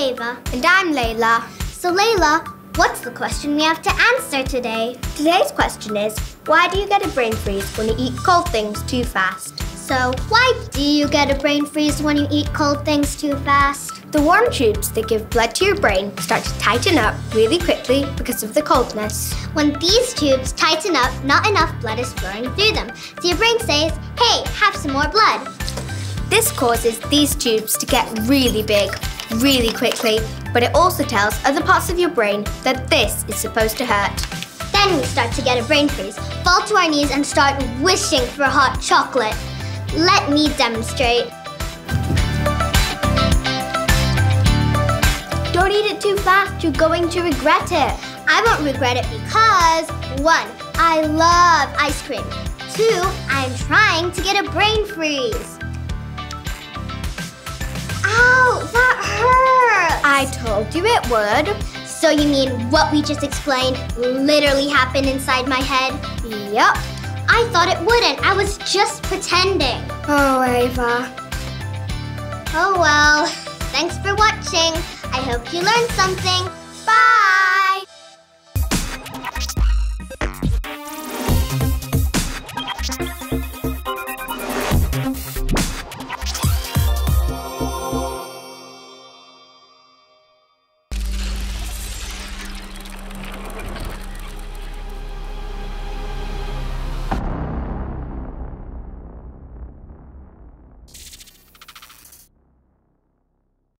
Ava. And I'm Laila. So, Laila, what's the question we have to answer today? Today's question is why do you get a brain freeze when you eat cold things too fast? So, why do you get a brain freeze when you eat cold things too fast? The warm tubes that give blood to your brain start to tighten up really quickly because of the coldness. When these tubes tighten up, not enough blood is flowing through them. So your brain says, hey, have some more blood. This causes these tubes to get really big, really quickly, but it also tells other parts of your brain that this is supposed to hurt. Then we start to get a brain freeze, fall to our knees and start wishing for hot chocolate. Let me demonstrate. Don't eat it too fast, you're going to regret it. I won't regret it because one, I love ice cream. Two, I'm trying to get a brain freeze. I told you it would. So you mean what we just explained literally happened inside my head? Yep. I thought it wouldn't. I was just pretending. Oh, Ava. Oh well. Thanks for watching. I hope you learned something.